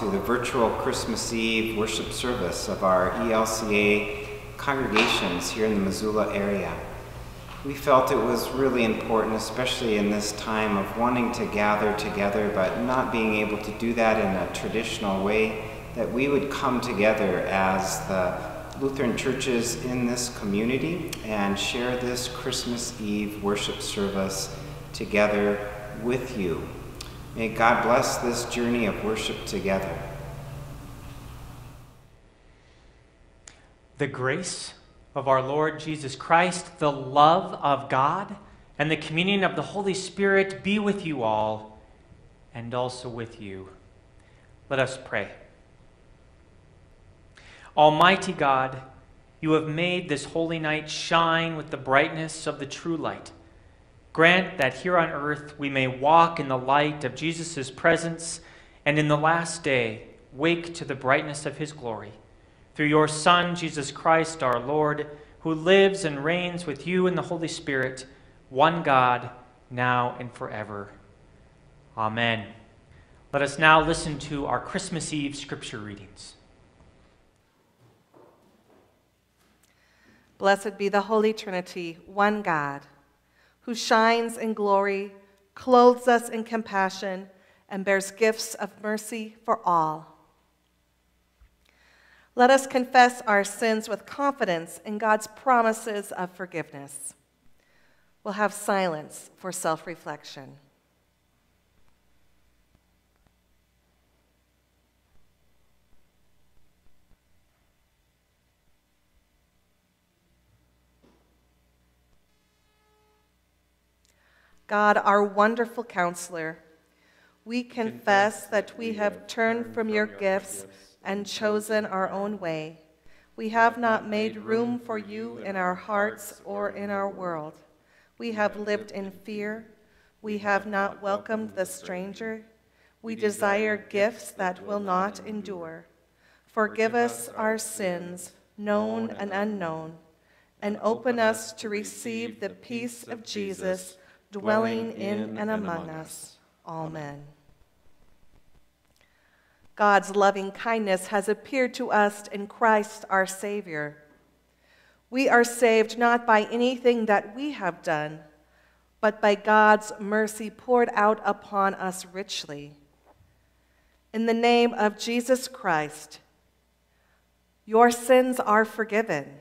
To the virtual Christmas Eve worship service of our ELCA congregations here in the Missoula area. We felt it was really important, especially in this time of wanting to gather together but not being able to do that in a traditional way, that we would come together as the Lutheran churches in this community and share this Christmas Eve worship service together with you. May God bless this journey of worship together. The grace of our Lord Jesus Christ, the love of God, and the communion of the Holy Spirit be with you all and also with you. Let us pray. Almighty God, you have made this holy night shine with the brightness of the true light. Grant that here on earth we may walk in the light of Jesus' presence and in the last day wake to the brightness of his glory. Through your Son, Jesus Christ our Lord, who lives and reigns with you in the Holy Spirit, one God, now and forever. Amen. Let us now listen to our Christmas Eve scripture readings. Blessed be the Holy Trinity, one God who shines in glory, clothes us in compassion, and bears gifts of mercy for all. Let us confess our sins with confidence in God's promises of forgiveness. We'll have silence for self reflection. God, our wonderful counselor, we confess that we have turned from your gifts and chosen our own way. We have not made room for you in our hearts or in our world. We have lived in fear. We have not welcomed the stranger. We desire gifts that will not endure. Forgive us our sins, known and unknown, and open us to receive the peace of Jesus dwelling in and among us. Amen. God's loving kindness has appeared to us in Christ our Savior. We are saved not by anything that we have done, but by God's mercy poured out upon us richly. In the name of Jesus Christ, your sins are forgiven.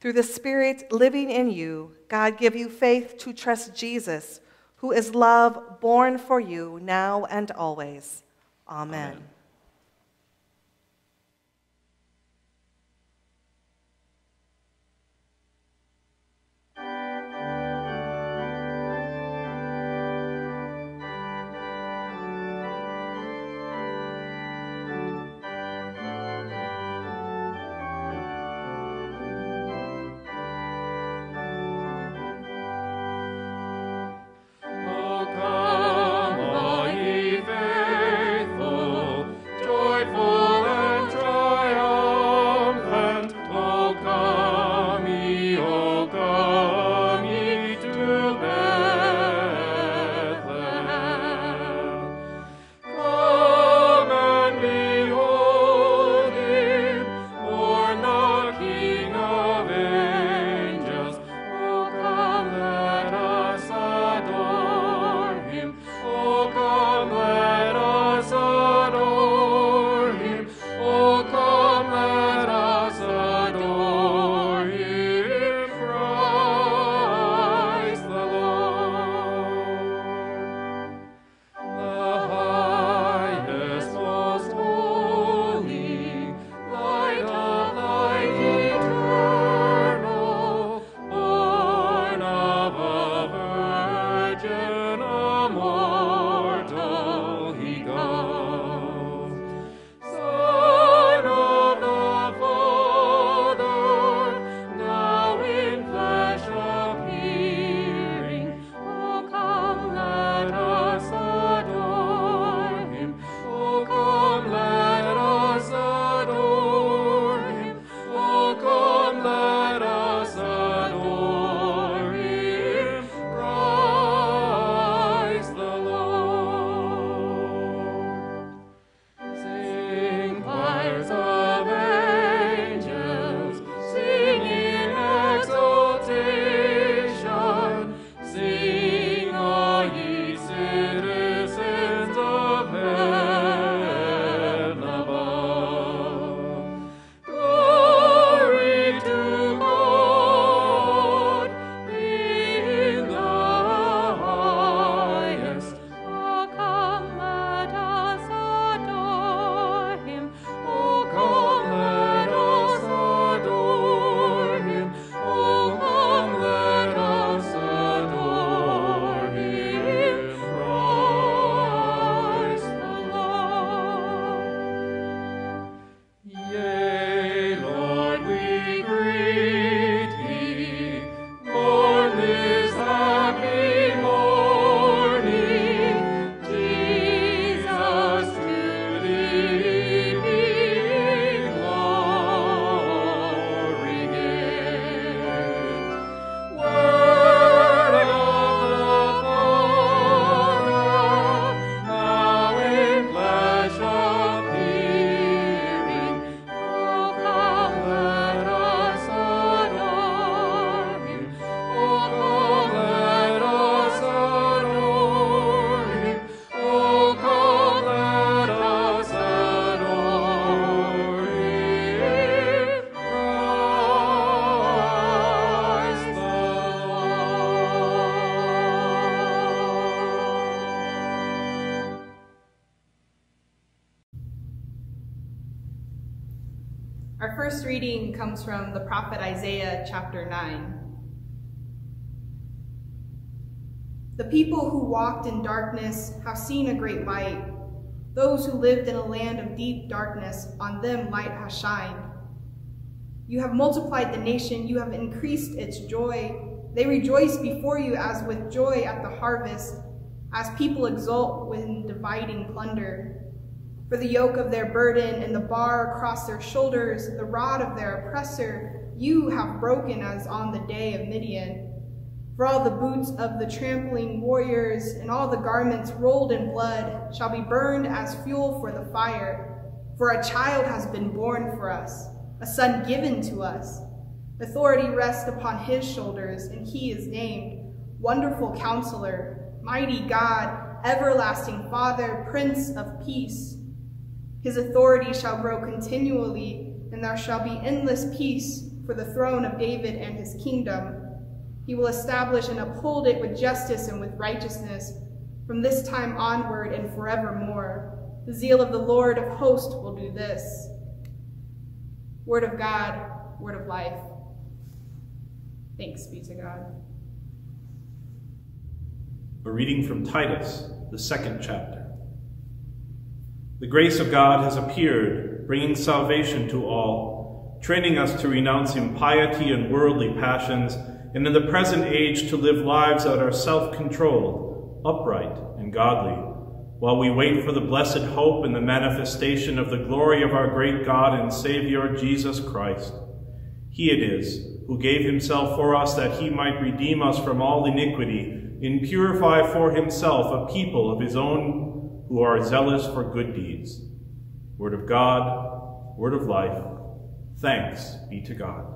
Through the Spirit living in you, God give you faith to trust Jesus, who is love born for you now and always. Amen. Amen. Reading comes from the prophet Isaiah chapter 9. The people who walked in darkness have seen a great light. Those who lived in a land of deep darkness, on them light has shined. You have multiplied the nation, you have increased its joy. They rejoice before you as with joy at the harvest, as people exult when dividing plunder. For the yoke of their burden and the bar across their shoulders, the rod of their oppressor, you have broken as on the day of Midian. For all the boots of the trampling warriors and all the garments rolled in blood shall be burned as fuel for the fire. For a child has been born for us, a son given to us. Authority rests upon his shoulders, and he is named Wonderful Counselor, Mighty God, Everlasting Father, Prince of Peace. His authority shall grow continually, and there shall be endless peace for the throne of David and his kingdom he will establish and uphold it with justice and with righteousness from this time onward and forevermore. The zeal of the Lord of hosts will do this. Word of God, word of life. Thanks be to God. A reading from Titus, the second chapter. The grace of God has appeared, bringing salvation to all, training us to renounce impiety and worldly passions and in the present age to live lives that are self-controlled, upright, and godly, while we wait for the blessed hope and the manifestation of the glory of our great God and Savior, Jesus Christ. He it is who gave himself for us that he might redeem us from all iniquity and purify for himself a people of his own who are zealous for good deeds. Word of God, word of life, thanks be to God.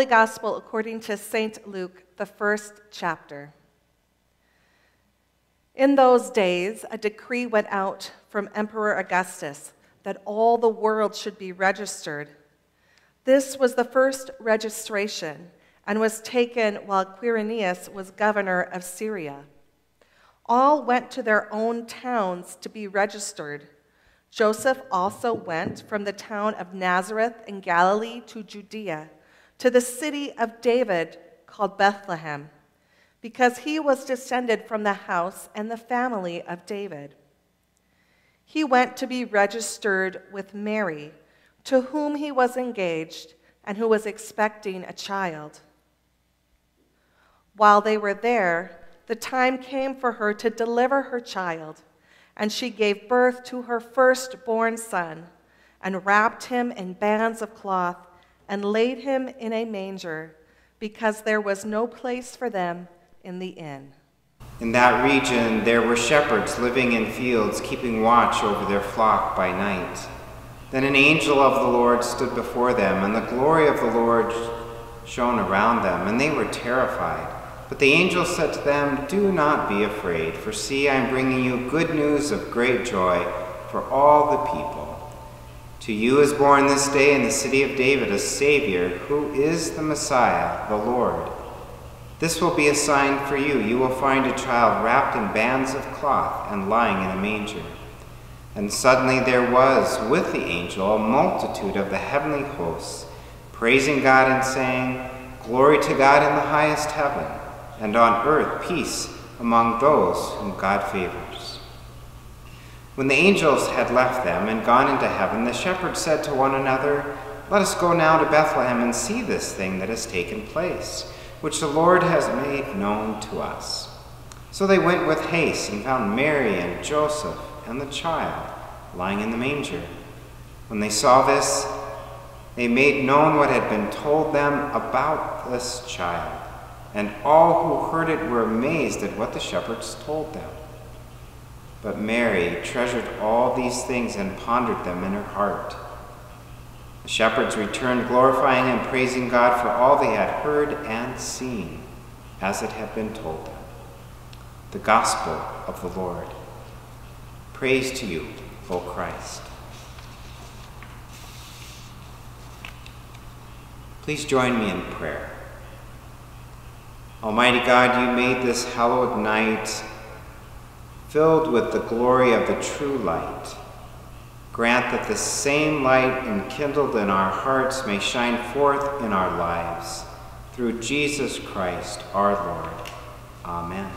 Holy Gospel according to St. Luke, the first chapter. In those days, a decree went out from Emperor Augustus that all the world should be registered. This was the first registration and was taken while Quirinius was governor of Syria. All went to their own towns to be registered. Joseph also went from the town of Nazareth in Galilee to Judea, to the city of David called Bethlehem, because he was descended from the house and the family of David. He went to be registered with Mary, to whom he was engaged and who was expecting a child. While they were there, the time came for her to deliver her child, and she gave birth to her firstborn son, and wrapped him in bands of cloth, and laid him in a manger, because there was no place for them in the inn. In that region, there were shepherds living in fields, keeping watch over their flock by night. Then an angel of the Lord stood before them, and the glory of the Lord shone around them, and they were terrified. But the angel said to them, Do not be afraid, for see, I am bringing you good news of great joy for all the people. To you is born this day in the city of David a Savior, who is the Messiah, the Lord. This will be a sign for you. You will find a child wrapped in bands of cloth and lying in a manger. And suddenly there was with the angel a multitude of the heavenly hosts, praising God and saying, Glory to God in the highest heaven and on earth peace among those whom God favors. When the angels had left them and gone into heaven, the shepherds said to one another, Let us go now to Bethlehem and see this thing that has taken place, which the Lord has made known to us. So they went with haste and found Mary and Joseph and the child lying in the manger. When they saw this, they made known what had been told them about this child. And all who heard it were amazed at what the shepherds told them. But Mary treasured all these things and pondered them in her heart. The shepherds returned, glorifying and praising God for all they had heard and seen, as it had been told them. The Gospel of the Lord. Praise to you, O Christ. Please join me in prayer. Almighty God, you made this hallowed night filled with the glory of the true light. Grant that the same light enkindled in our hearts may shine forth in our lives. Through Jesus Christ our Lord. Amen.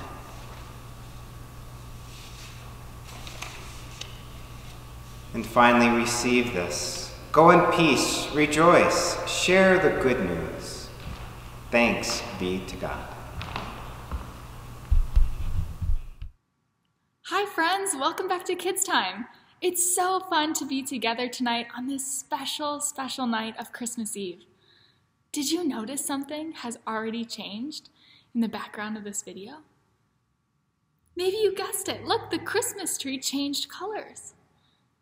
And finally, receive this. Go in peace, rejoice, share the good news. Thanks be to God. Hi, friends. Welcome back to Kids Time. It's so fun to be together tonight on this special, special night of Christmas Eve. Did you notice something has already changed in the background of this video? Maybe you guessed it. Look, the Christmas tree changed colors.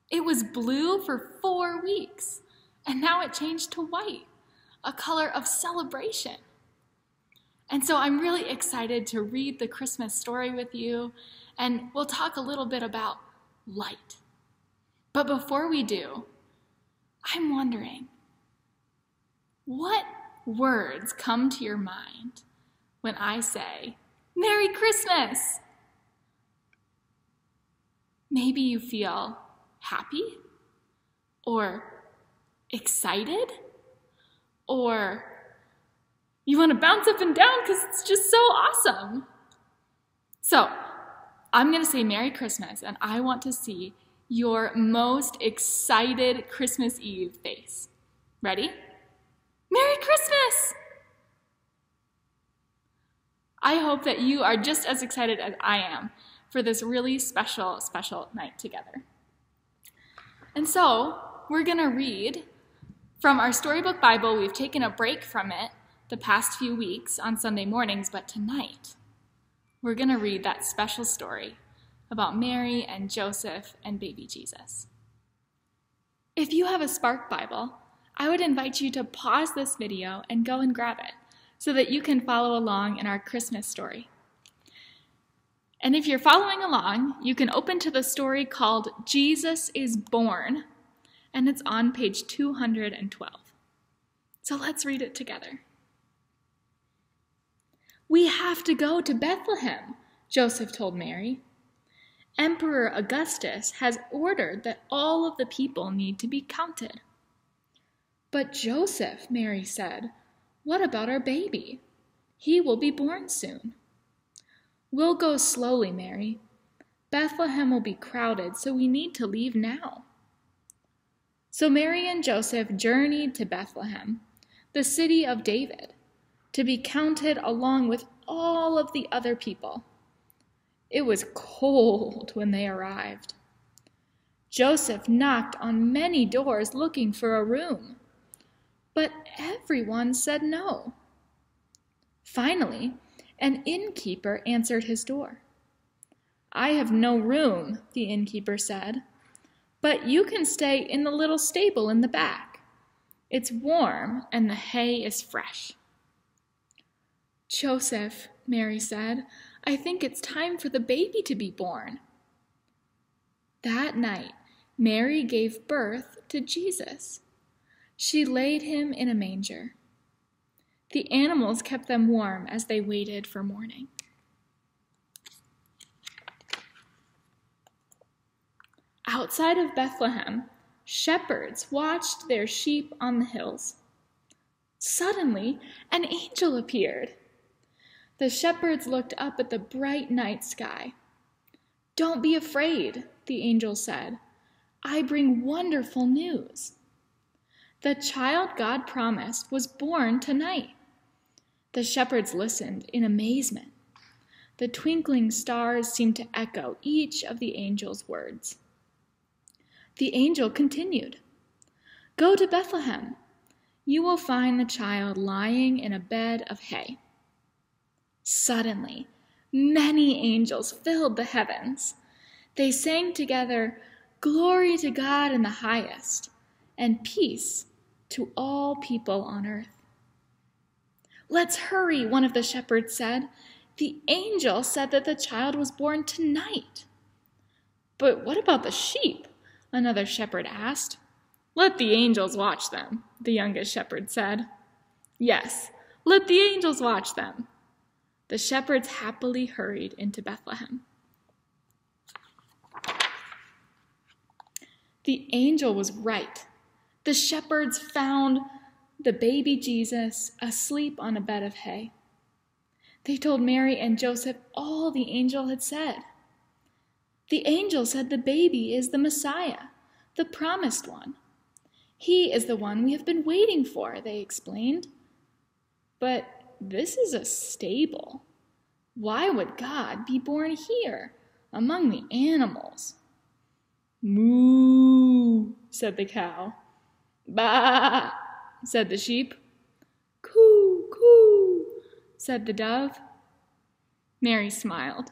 It was blue for four weeks, and now it changed to white, a color of celebration. And so I'm really excited to read the Christmas story with you and we'll talk a little bit about light. But before we do, I'm wondering what words come to your mind when I say, Merry Christmas? Maybe you feel happy or excited or you want to bounce up and down because it's just so awesome. So, I'm going to say Merry Christmas, and I want to see your most excited Christmas Eve face. Ready? Merry Christmas! I hope that you are just as excited as I am for this really special, special night together. And so, we're going to read from our Storybook Bible. We've taken a break from it the past few weeks on Sunday mornings, but tonight, we're going to read that special story about Mary and Joseph and baby Jesus. If you have a Spark Bible, I would invite you to pause this video and go and grab it so that you can follow along in our Christmas story. And if you're following along, you can open to the story called Jesus is Born and it's on page 212. So let's read it together. We have to go to Bethlehem, Joseph told Mary. Emperor Augustus has ordered that all of the people need to be counted. But Joseph, Mary said, what about our baby? He will be born soon. We'll go slowly, Mary. Bethlehem will be crowded, so we need to leave now. So Mary and Joseph journeyed to Bethlehem, the city of David to be counted along with all of the other people. It was cold when they arrived. Joseph knocked on many doors looking for a room, but everyone said no. Finally, an innkeeper answered his door. I have no room, the innkeeper said, but you can stay in the little stable in the back. It's warm and the hay is fresh. Joseph, Mary said, I think it's time for the baby to be born. That night, Mary gave birth to Jesus. She laid him in a manger. The animals kept them warm as they waited for morning. Outside of Bethlehem, shepherds watched their sheep on the hills. Suddenly, an angel appeared. The shepherds looked up at the bright night sky. Don't be afraid, the angel said. I bring wonderful news. The child God promised was born tonight. The shepherds listened in amazement. The twinkling stars seemed to echo each of the angel's words. The angel continued Go to Bethlehem. You will find the child lying in a bed of hay. Suddenly, many angels filled the heavens. They sang together, Glory to God in the highest, and peace to all people on earth. Let's hurry, one of the shepherds said. The angel said that the child was born tonight. But what about the sheep? Another shepherd asked. Let the angels watch them, the youngest shepherd said. Yes, let the angels watch them, the shepherds happily hurried into Bethlehem. The angel was right. The shepherds found the baby Jesus asleep on a bed of hay. They told Mary and Joseph all the angel had said. The angel said the baby is the Messiah, the promised one. He is the one we have been waiting for, they explained. But this is a stable. Why would God be born here, among the animals? Moo, said the cow. Bah, said the sheep. Coo, coo, said the dove. Mary smiled.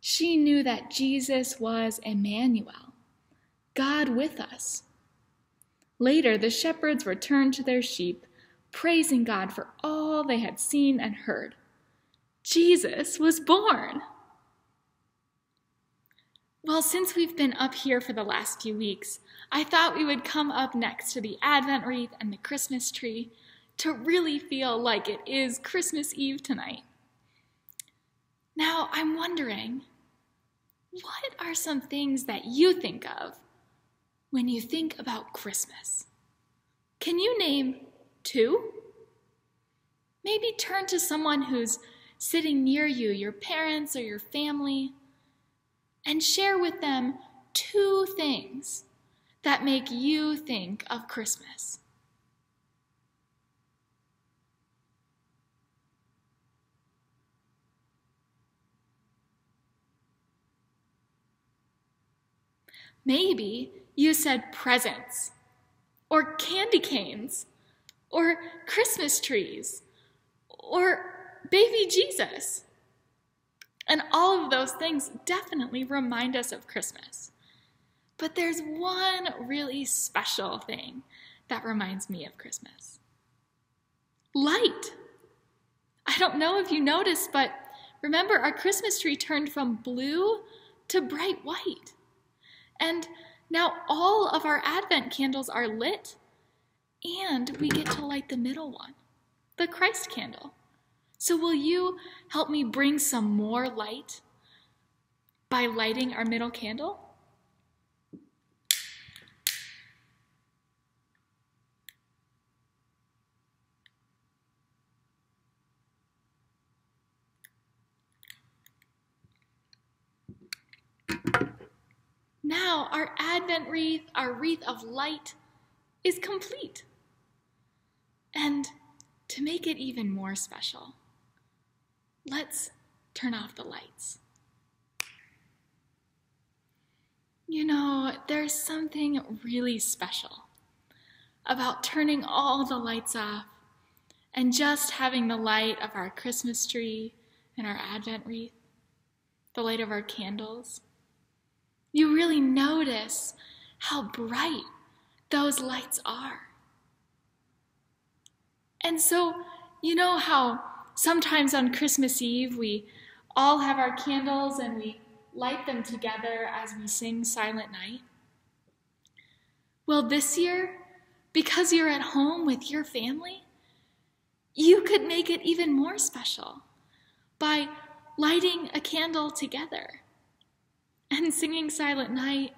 She knew that Jesus was Emmanuel, God with us. Later, the shepherds returned to their sheep praising God for all they had seen and heard. Jesus was born. Well, since we've been up here for the last few weeks, I thought we would come up next to the Advent wreath and the Christmas tree to really feel like it is Christmas Eve tonight. Now, I'm wondering, what are some things that you think of when you think about Christmas? Can you name Two, maybe turn to someone who's sitting near you, your parents or your family, and share with them two things that make you think of Christmas. Maybe you said presents or candy canes or Christmas trees, or baby Jesus. And all of those things definitely remind us of Christmas. But there's one really special thing that reminds me of Christmas light. I don't know if you noticed, but remember, our Christmas tree turned from blue to bright white. And Now all of our Advent candles are lit, and we get to light the middle one, the Christ candle. So, will you help me bring some more light by lighting our middle candle? Now our Advent wreath, our wreath of light, is complete. And to make it even more special, let's turn off the lights. You know, there's something really special about turning all the lights off and just having the light of our Christmas tree and our Advent wreath, the light of our candles you really notice how bright those lights are. And so, you know how sometimes on Christmas Eve we all have our candles and we light them together as we sing Silent Night? Well, this year, because you're at home with your family, you could make it even more special by lighting a candle together and singing Silent Night,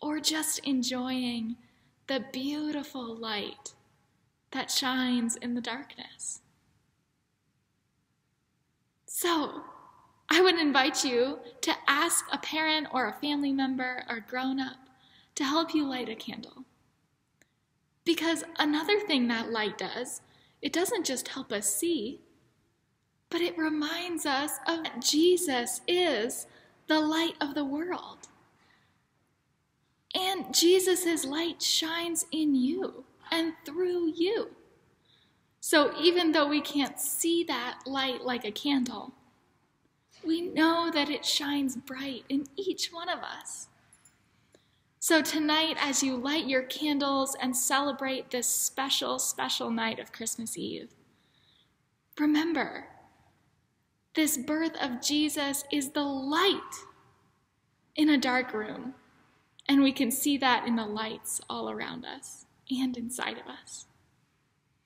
or just enjoying the beautiful light that shines in the darkness. So, I would invite you to ask a parent or a family member or grown up to help you light a candle. Because another thing that light does, it doesn't just help us see, but it reminds us of Jesus is the light of the world. And Jesus' light shines in you and through you. So even though we can't see that light like a candle, we know that it shines bright in each one of us. So tonight, as you light your candles and celebrate this special, special night of Christmas Eve, remember this birth of Jesus is the light in a dark room, and we can see that in the lights all around us and inside of us.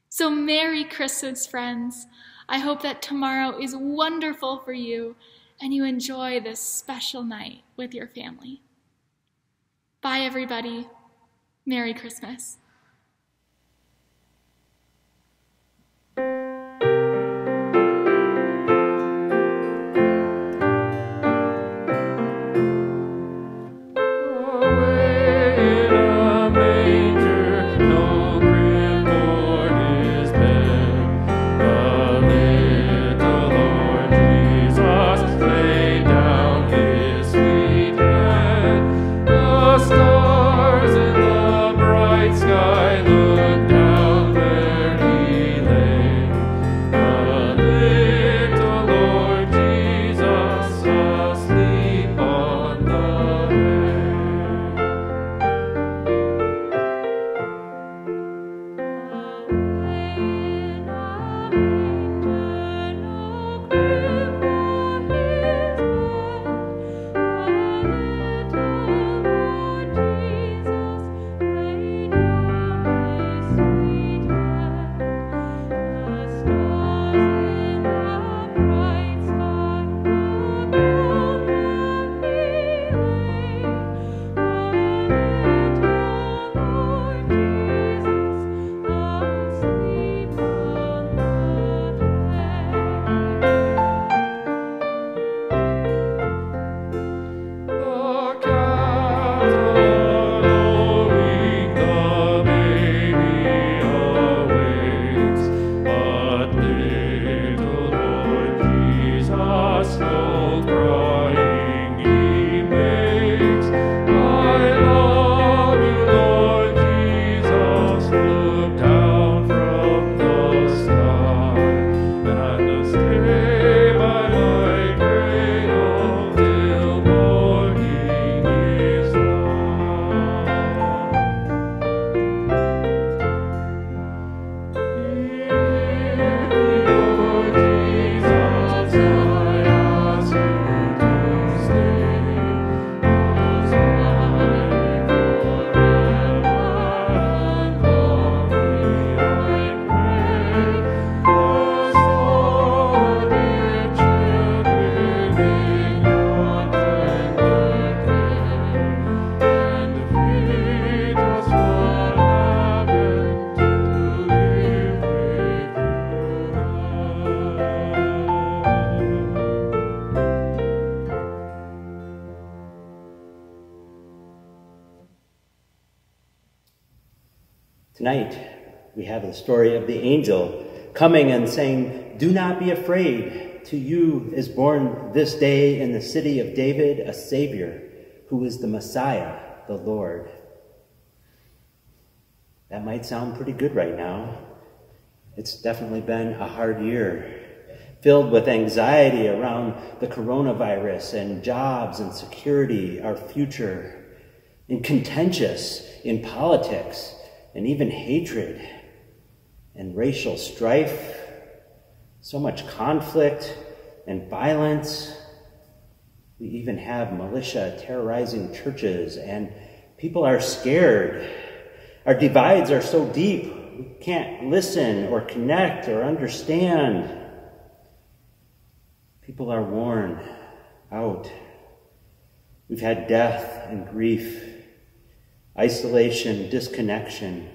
So, Merry Christmas, friends. I hope that tomorrow is wonderful for you and you enjoy this special night with your family. Bye, everybody. Merry Christmas. Story of the angel coming and saying, Do not be afraid. To you is born this day in the city of David a Savior who is the Messiah, the Lord. That might sound pretty good right now. It's definitely been a hard year, filled with anxiety around the coronavirus and jobs and security, our future, and contentious in politics and even hatred and racial strife, so much conflict and violence. We even have militia terrorizing churches, and people are scared. Our divides are so deep, we can't listen or connect or understand. People are worn out. We've had death and grief, isolation, disconnection.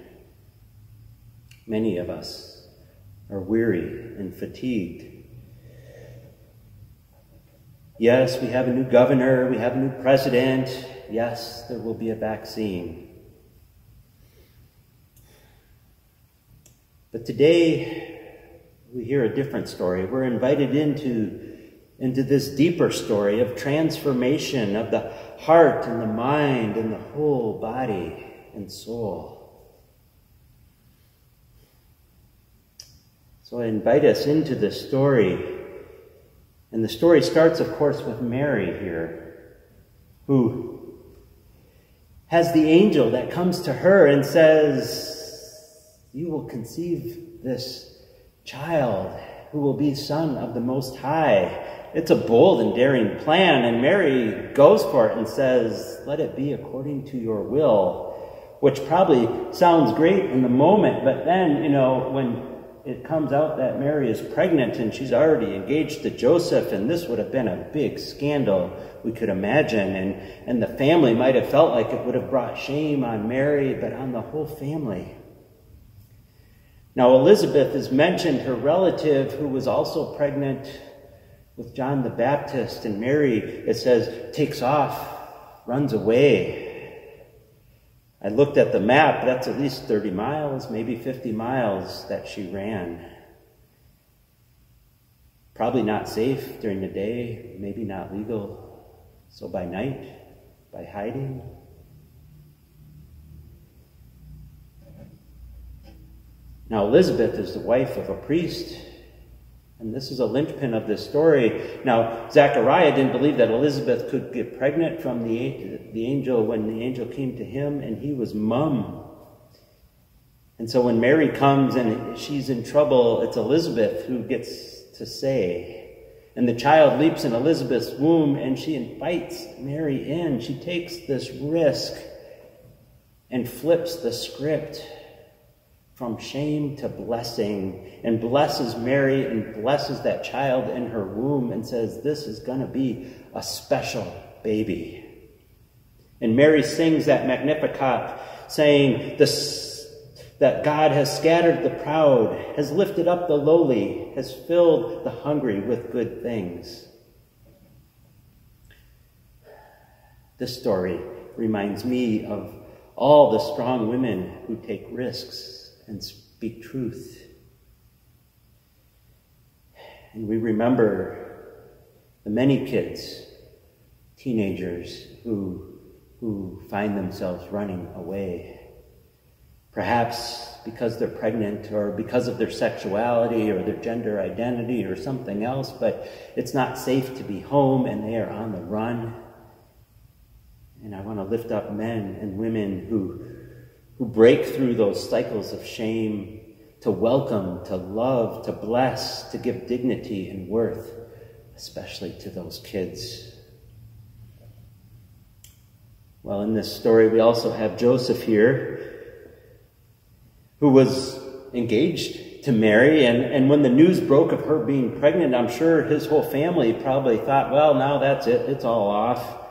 Many of us are weary and fatigued. Yes, we have a new governor, we have a new president. Yes, there will be a vaccine. But today, we hear a different story. We're invited into, into this deeper story of transformation of the heart and the mind and the whole body and soul. So I invite us into this story. And the story starts, of course, with Mary here, who has the angel that comes to her and says, You will conceive this child who will be son of the Most High. It's a bold and daring plan, and Mary goes for it and says, Let it be according to your will, which probably sounds great in the moment, but then, you know, when it comes out that Mary is pregnant and she's already engaged to Joseph, and this would have been a big scandal, we could imagine. And, and the family might have felt like it would have brought shame on Mary, but on the whole family. Now, Elizabeth is mentioned, her relative who was also pregnant with John the Baptist, and Mary, it says, takes off, runs away. I looked at the map, that's at least 30 miles, maybe 50 miles that she ran. Probably not safe during the day, maybe not legal. So by night, by hiding. Now, Elizabeth is the wife of a priest and this is a linchpin of this story. Now, Zechariah didn't believe that Elizabeth could get pregnant from the, the angel when the angel came to him, and he was mum. And so when Mary comes and she's in trouble, it's Elizabeth who gets to say. And the child leaps in Elizabeth's womb, and she invites Mary in. She takes this risk and flips the script from shame to blessing and blesses Mary and blesses that child in her womb and says, This is going to be a special baby. And Mary sings that Magnificat, saying that God has scattered the proud, has lifted up the lowly, has filled the hungry with good things. This story reminds me of all the strong women who take risks and speak truth. And we remember the many kids, teenagers who, who find themselves running away. Perhaps because they're pregnant or because of their sexuality or their gender identity or something else, but it's not safe to be home and they are on the run. And I want to lift up men and women who who break through those cycles of shame to welcome, to love, to bless, to give dignity and worth, especially to those kids. Well, in this story, we also have Joseph here, who was engaged to Mary. And, and when the news broke of her being pregnant, I'm sure his whole family probably thought, well, now that's it, it's all off.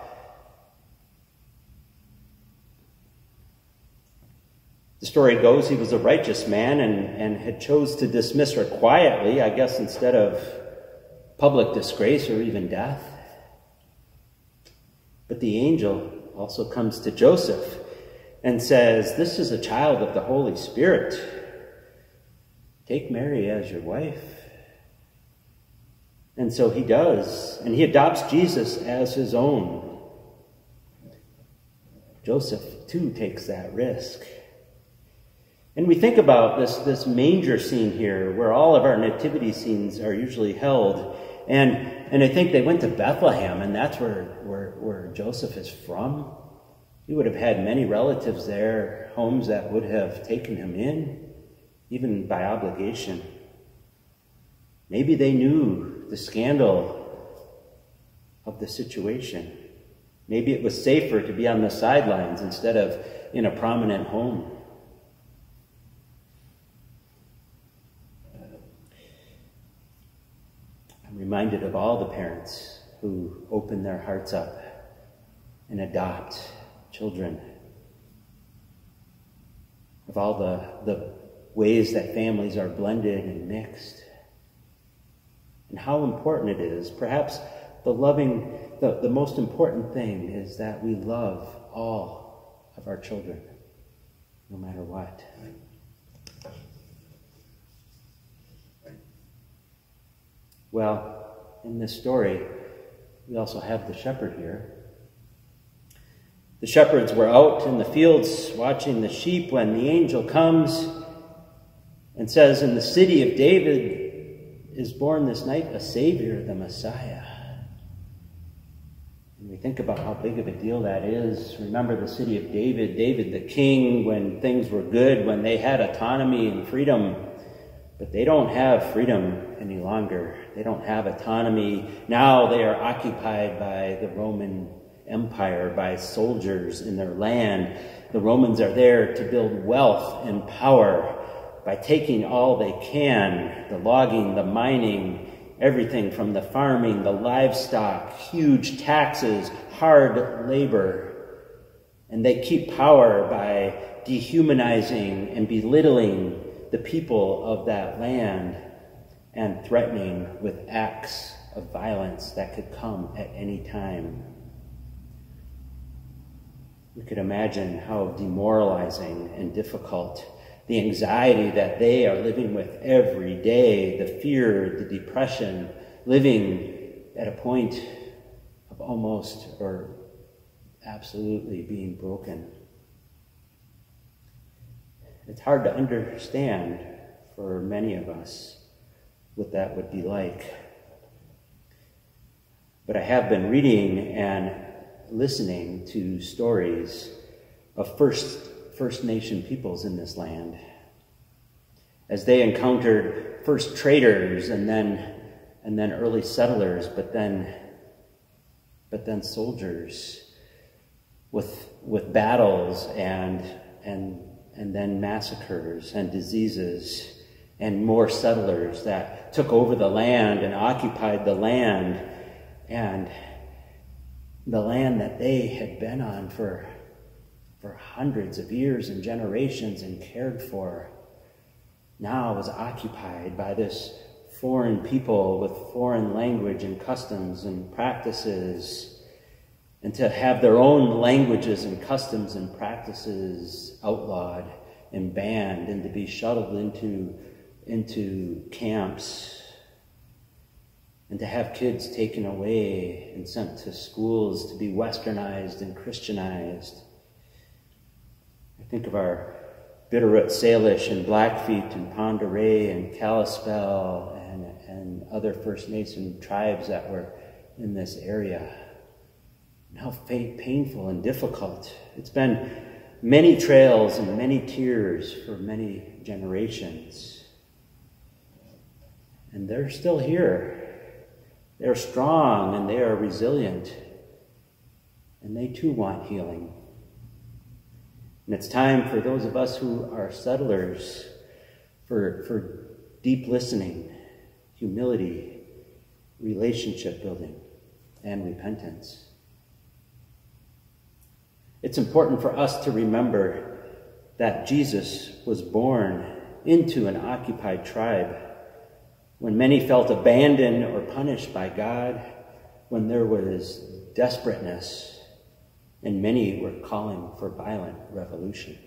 The story goes he was a righteous man and, and had chose to dismiss her quietly, I guess, instead of public disgrace or even death. But the angel also comes to Joseph and says, This is a child of the Holy Spirit. Take Mary as your wife. And so he does, and he adopts Jesus as his own. Joseph, too, takes that risk. And we think about this, this manger scene here, where all of our nativity scenes are usually held. And, and I think they went to Bethlehem, and that's where, where, where Joseph is from. He would have had many relatives there, homes that would have taken him in, even by obligation. Maybe they knew the scandal of the situation. Maybe it was safer to be on the sidelines instead of in a prominent home. Reminded of all the parents who open their hearts up and adopt children, of all the, the ways that families are blended and mixed, and how important it is. Perhaps the loving, the, the most important thing is that we love all of our children, no matter what. Well, in this story, we also have the shepherd here. The shepherds were out in the fields watching the sheep when the angel comes and says, In the city of David is born this night a Savior, the Messiah. And we think about how big of a deal that is. Remember the city of David, David the king, when things were good, when they had autonomy and freedom. But they don't have freedom any longer. They don't have autonomy. Now they are occupied by the Roman Empire, by soldiers in their land. The Romans are there to build wealth and power by taking all they can the logging, the mining, everything from the farming, the livestock, huge taxes, hard labor. And they keep power by dehumanizing and belittling the people of that land and threatening with acts of violence that could come at any time. We could imagine how demoralizing and difficult the anxiety that they are living with every day, the fear, the depression, living at a point of almost or absolutely being broken. It's hard to understand for many of us what that would be like. But I have been reading and listening to stories of First, First Nation peoples in this land as they encountered first traders and then, and then early settlers, but then, but then soldiers with, with battles and, and and then massacres and diseases and more settlers that took over the land and occupied the land and the land that they had been on for, for hundreds of years and generations and cared for now was occupied by this foreign people with foreign language and customs and practices and to have their own languages and customs and practices outlawed and banned and to be shuttled into, into camps and to have kids taken away and sent to schools to be westernized and Christianized. I think of our Bitterroot Salish and Blackfeet and Oreille and Kalispel and, and other First Nation tribes that were in this area and how painful and difficult. It's been many trails and many tears for many generations. And they're still here. They're strong and they are resilient. And they too want healing. And it's time for those of us who are settlers for, for deep listening, humility, relationship building, and repentance. It's important for us to remember that Jesus was born into an occupied tribe when many felt abandoned or punished by God, when there was desperateness, and many were calling for violent revolution.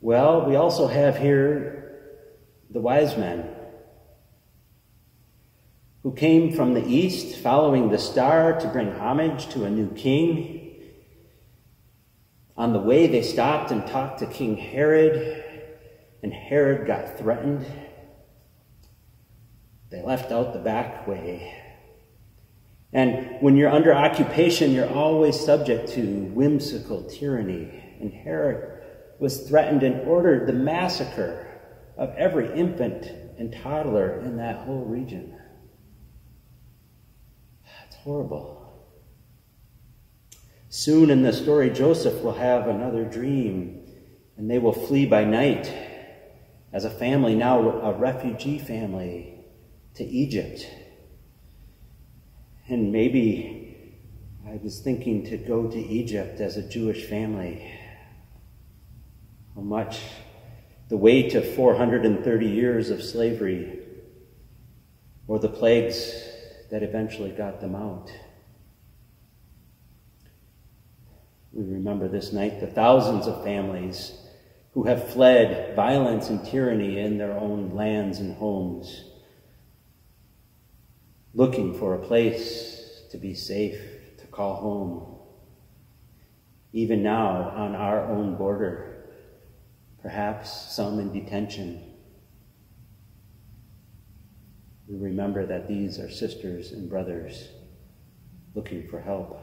Well, we also have here the wise men who came from the east following the star to bring homage to a new king. On the way, they stopped and talked to King Herod, and Herod got threatened. They left out the back way. And when you're under occupation, you're always subject to whimsical tyranny. And Herod was threatened and ordered the massacre of every infant and toddler in that whole region. Horrible. Soon in the story, Joseph will have another dream, and they will flee by night as a family, now a refugee family, to Egypt. And maybe I was thinking to go to Egypt as a Jewish family. How much the weight of 430 years of slavery or the plagues that eventually got them out. We remember this night the thousands of families who have fled violence and tyranny in their own lands and homes, looking for a place to be safe, to call home. Even now, on our own border, perhaps some in detention. We remember that these are sisters and brothers looking for help.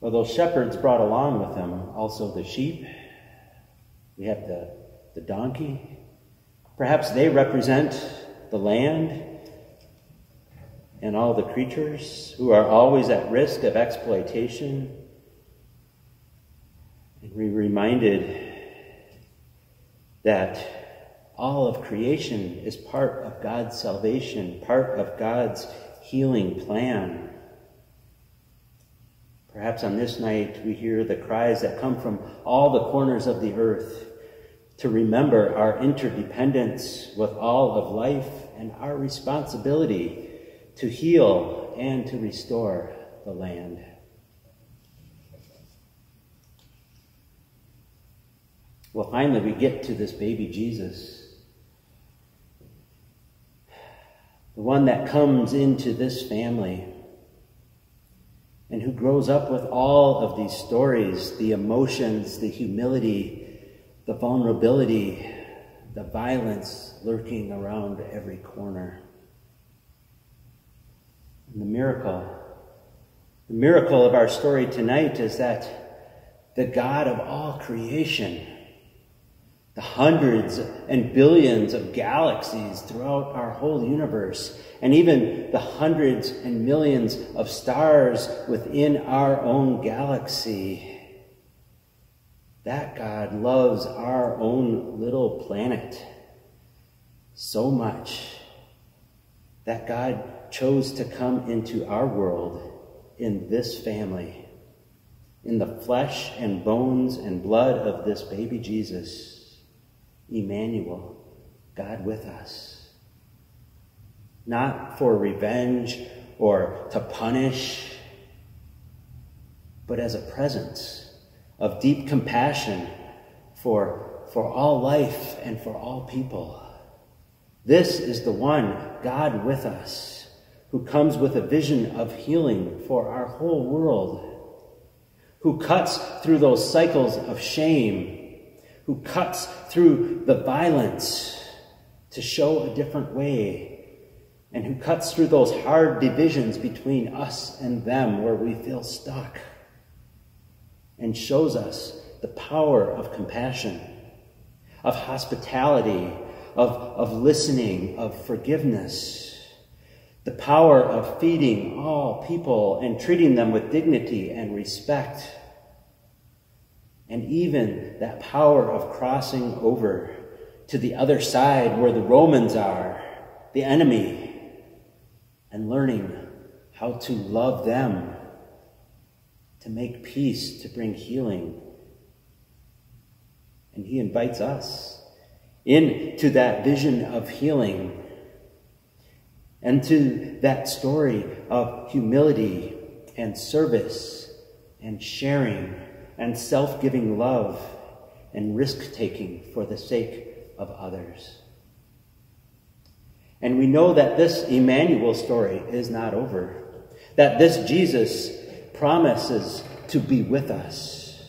Well, those shepherds brought along with them also the sheep. We have the, the donkey. Perhaps they represent the land and all the creatures who are always at risk of exploitation. And we reminded that all of creation is part of God's salvation, part of God's healing plan. Perhaps on this night we hear the cries that come from all the corners of the earth to remember our interdependence with all of life and our responsibility to heal and to restore the land. Well, finally, we get to this baby Jesus. The one that comes into this family and who grows up with all of these stories the emotions, the humility, the vulnerability, the violence lurking around every corner. And the miracle, the miracle of our story tonight is that the God of all creation, the hundreds and billions of galaxies throughout our whole universe, and even the hundreds and millions of stars within our own galaxy. That God loves our own little planet so much that God chose to come into our world in this family, in the flesh and bones and blood of this baby Jesus, Emmanuel, God with us not for revenge or to punish, but as a presence of deep compassion for, for all life and for all people. This is the one, God with us, who comes with a vision of healing for our whole world, who cuts through those cycles of shame, who cuts through the violence to show a different way and who cuts through those hard divisions between us and them where we feel stuck and shows us the power of compassion, of hospitality, of, of listening, of forgiveness, the power of feeding all people and treating them with dignity and respect, and even that power of crossing over to the other side where the Romans are, the enemy, and learning how to love them, to make peace, to bring healing, And he invites us into that vision of healing and to that story of humility and service and sharing and self giving love and risk taking for the sake of others. And we know that this Emmanuel story is not over, that this Jesus promises to be with us.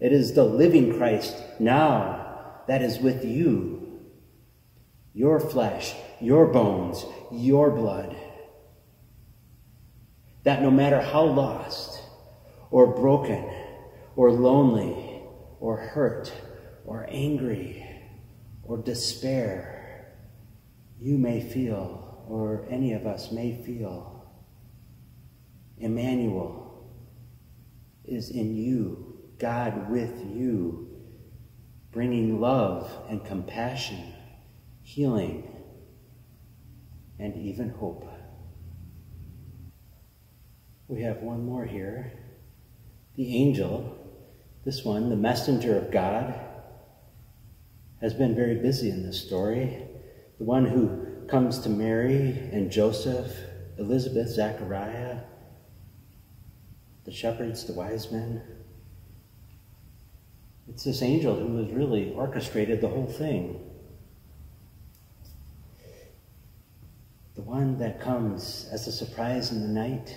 It is the living Christ now that is with you, your flesh, your bones, your blood. That no matter how lost or broken or lonely or hurt or angry or despair you may feel, or any of us may feel, Emmanuel is in you, God with you, bringing love and compassion, healing, and even hope. We have one more here. The angel, this one, the messenger of God, has been very busy in this story. The one who comes to Mary and Joseph, Elizabeth, Zachariah, the shepherds, the wise men. It's this angel who has really orchestrated the whole thing. The one that comes as a surprise in the night,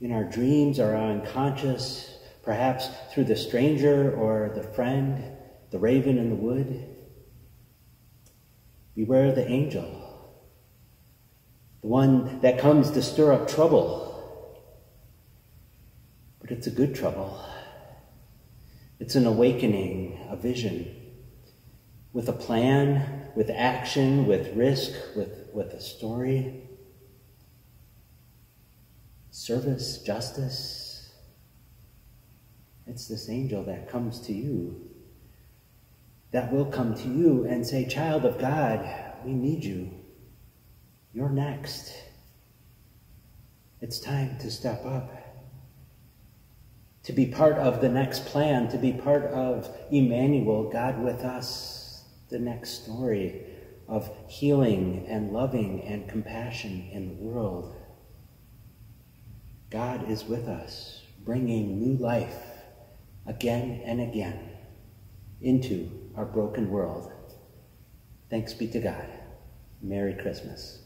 in our dreams our unconscious, perhaps through the stranger or the friend, the raven in the wood. Beware the angel, the one that comes to stir up trouble. But it's a good trouble. It's an awakening, a vision, with a plan, with action, with risk, with, with a story. Service, justice. It's this angel that comes to you that will come to you and say, Child of God, we need you. You're next. It's time to step up, to be part of the next plan, to be part of Emmanuel, God with us, the next story of healing and loving and compassion in the world. God is with us, bringing new life again and again into our broken world. Thanks be to God. Merry Christmas.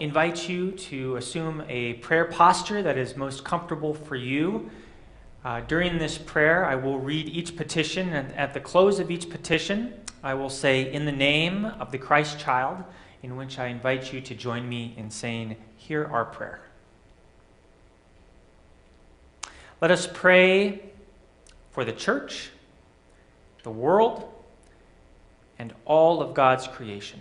Invite you to assume a prayer posture that is most comfortable for you. Uh, during this prayer, I will read each petition, and at the close of each petition, I will say, In the name of the Christ child, in which I invite you to join me in saying, Hear our prayer. Let us pray for the church, the world, and all of God's creation.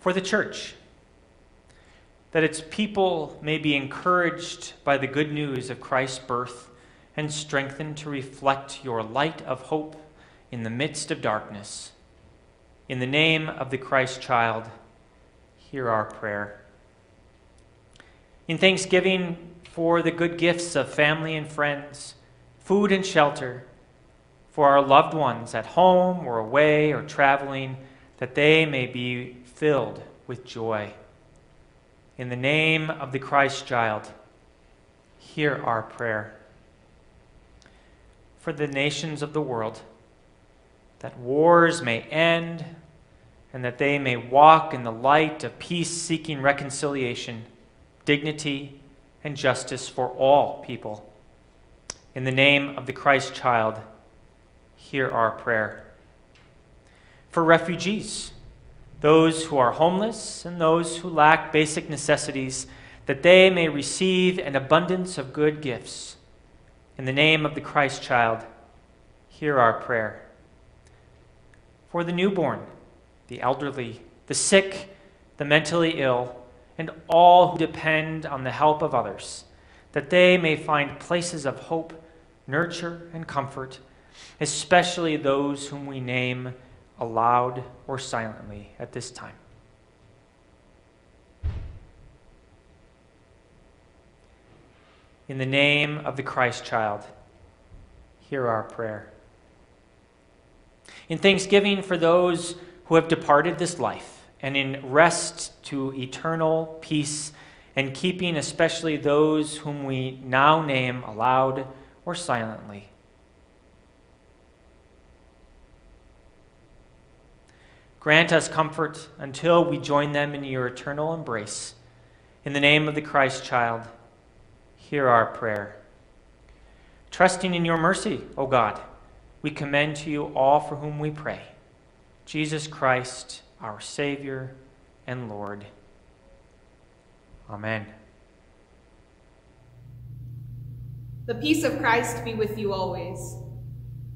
For the church, that its people may be encouraged by the good news of Christ's birth and strengthened to reflect your light of hope in the midst of darkness. In the name of the Christ child, hear our prayer. In thanksgiving for the good gifts of family and friends, food and shelter, for our loved ones at home or away or traveling, that they may be filled with joy. In the name of the Christ child, hear our prayer. For the nations of the world, that wars may end and that they may walk in the light of peace seeking reconciliation, dignity, and justice for all people. In the name of the Christ child, hear our prayer. For refugees, those who are homeless and those who lack basic necessities, that they may receive an abundance of good gifts. In the name of the Christ child, hear our prayer. For the newborn, the elderly, the sick, the mentally ill, and all who depend on the help of others, that they may find places of hope, nurture, and comfort, especially those whom we name aloud or silently at this time. In the name of the Christ child, hear our prayer. In thanksgiving for those who have departed this life, and in rest to eternal peace, and keeping especially those whom we now name aloud or silently. Grant us comfort until we join them in your eternal embrace. In the name of the Christ child, hear our prayer. Trusting in your mercy, O God, we commend to you all for whom we pray. Jesus Christ, our Savior and Lord. Amen. The peace of Christ be with you always,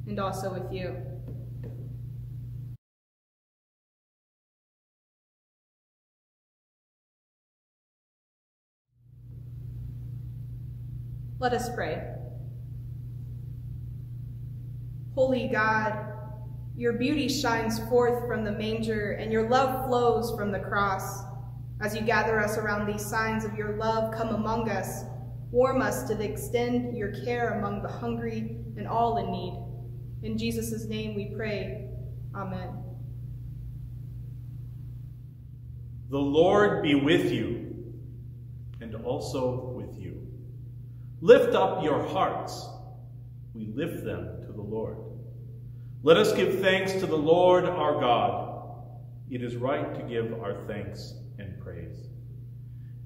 and also with you. Let us pray. Holy God, your beauty shines forth from the manger, and your love flows from the cross. As you gather us around these signs of your love, come among us. Warm us to extend your care among the hungry and all in need. In Jesus' name we pray. Amen. The Lord be with you, and also. Lift up your hearts. We lift them to the Lord. Let us give thanks to the Lord our God. It is right to give our thanks and praise.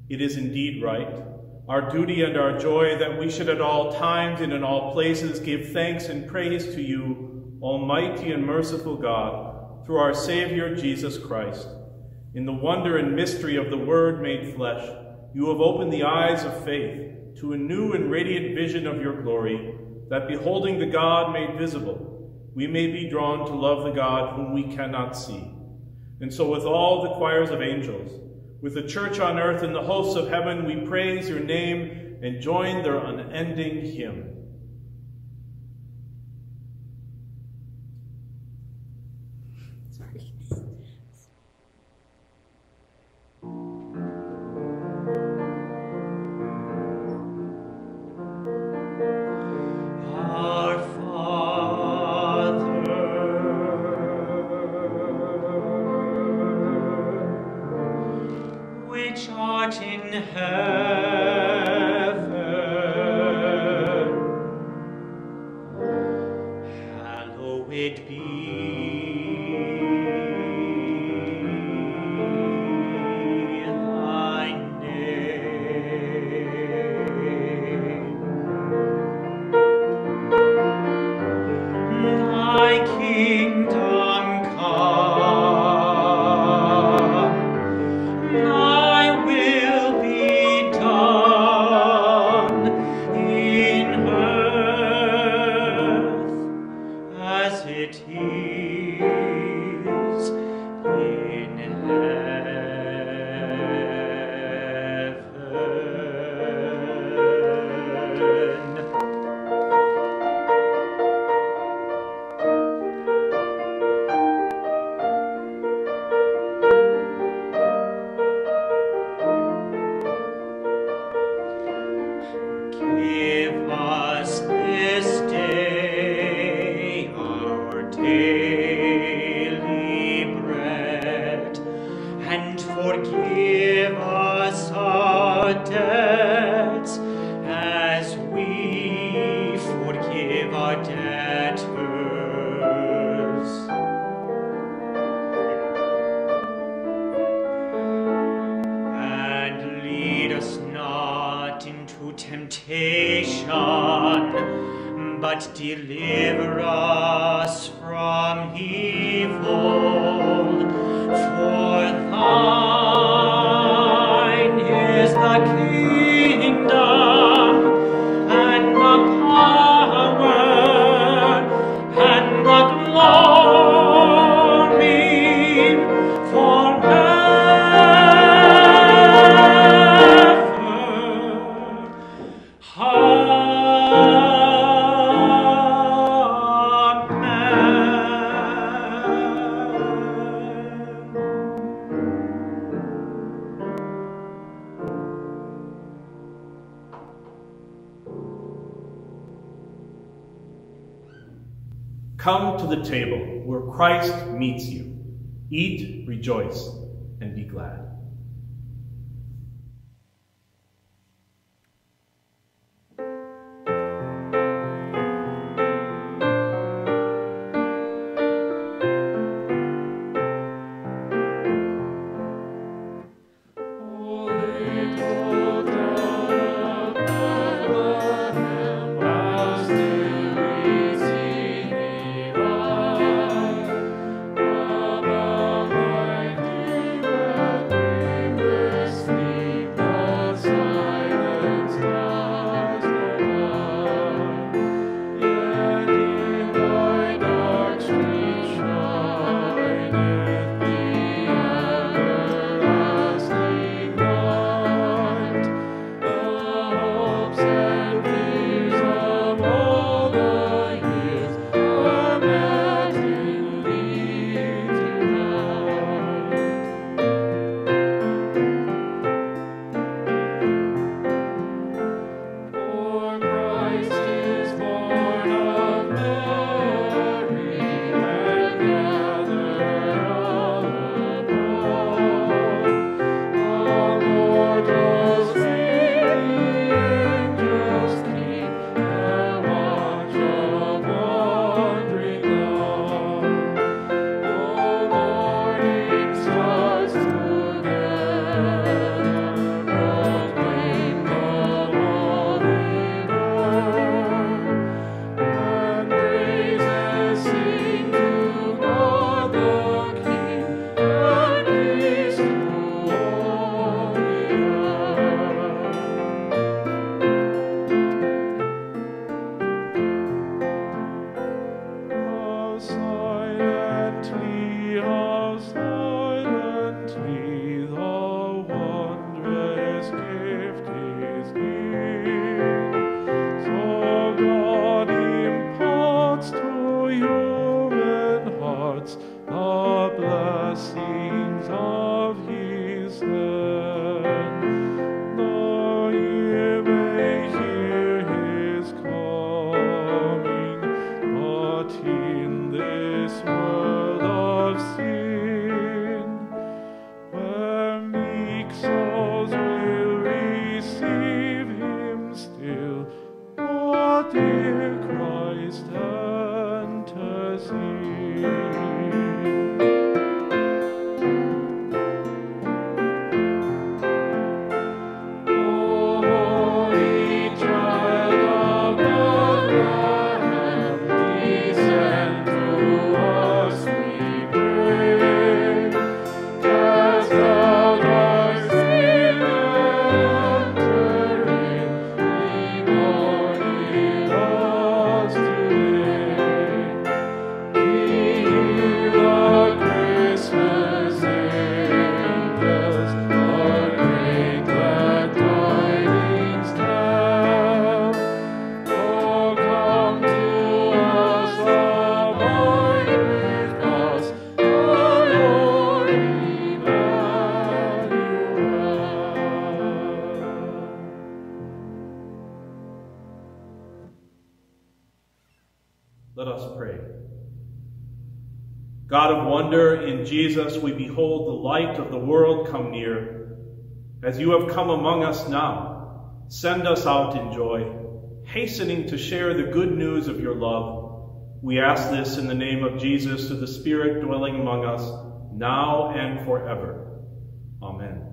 It is indeed right, our duty and our joy, that we should at all times and in all places give thanks and praise to you, Almighty and merciful God, through our Savior Jesus Christ. In the wonder and mystery of the Word made flesh, you have opened the eyes of faith to a new and radiant vision of your glory, that beholding the God made visible, we may be drawn to love the God whom we cannot see. And so with all the choirs of angels, with the church on earth and the hosts of heaven, we praise your name and join their unending hymn. Christ meets you. Eat, rejoice, God of wonder, in Jesus we behold the light of the world come near. As you have come among us now, send us out in joy, hastening to share the good news of your love. We ask this in the name of Jesus, to the Spirit dwelling among us, now and forever. Amen.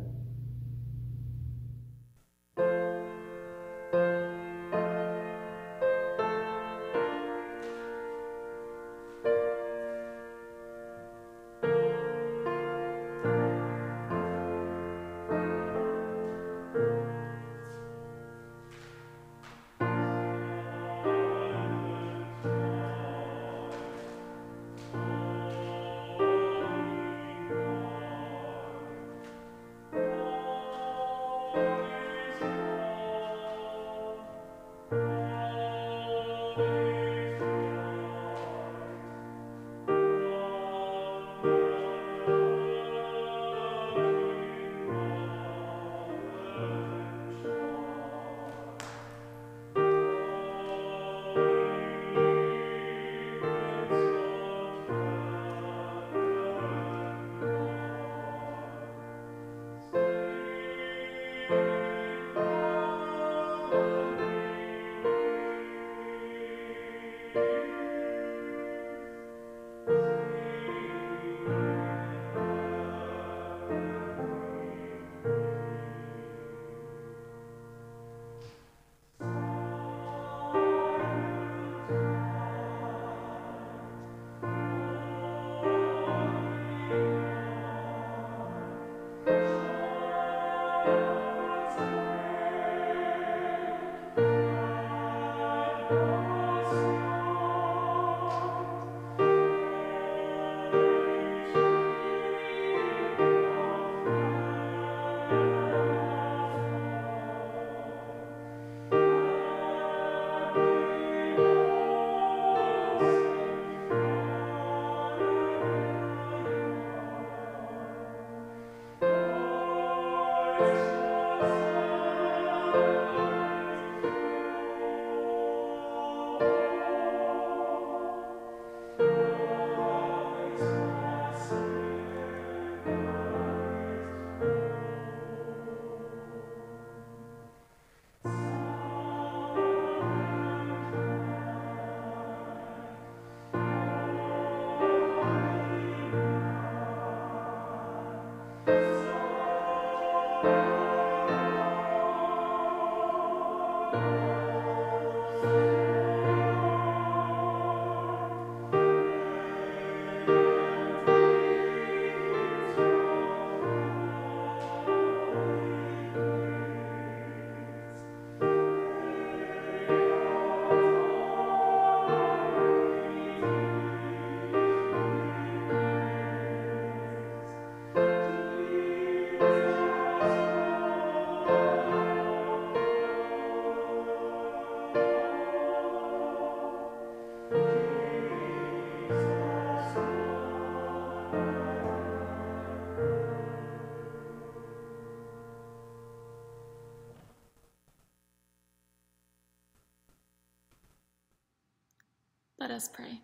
Let us pray.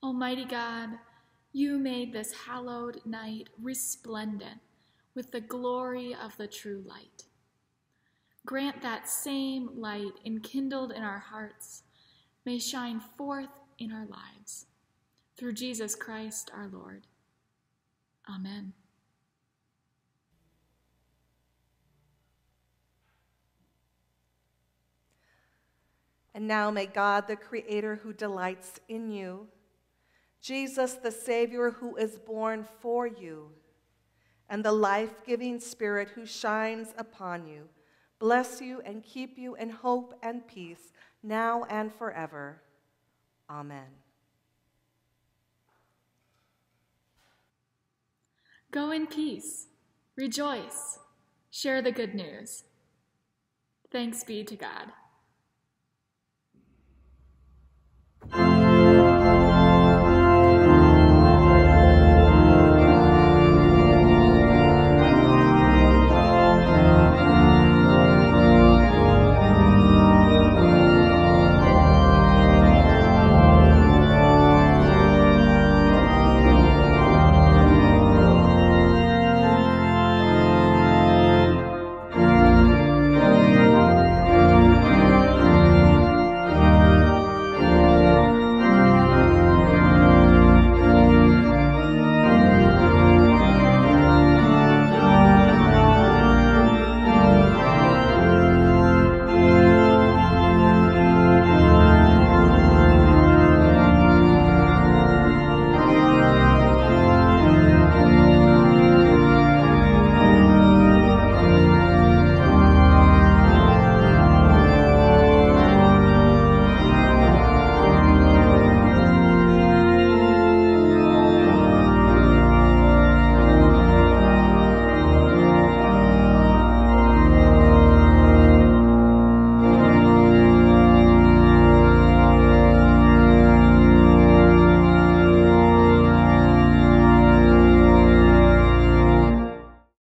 Almighty God, you made this hallowed night resplendent with the glory of the true light. Grant that same light enkindled in our hearts may shine forth in our lives. Through Jesus Christ our Lord. Amen. And now may God, the Creator who delights in you, Jesus, the Savior who is born for you, and the life giving Spirit who shines upon you, bless you and keep you in hope and peace now and forever. Amen. Go in peace, rejoice, share the good news. Thanks be to God.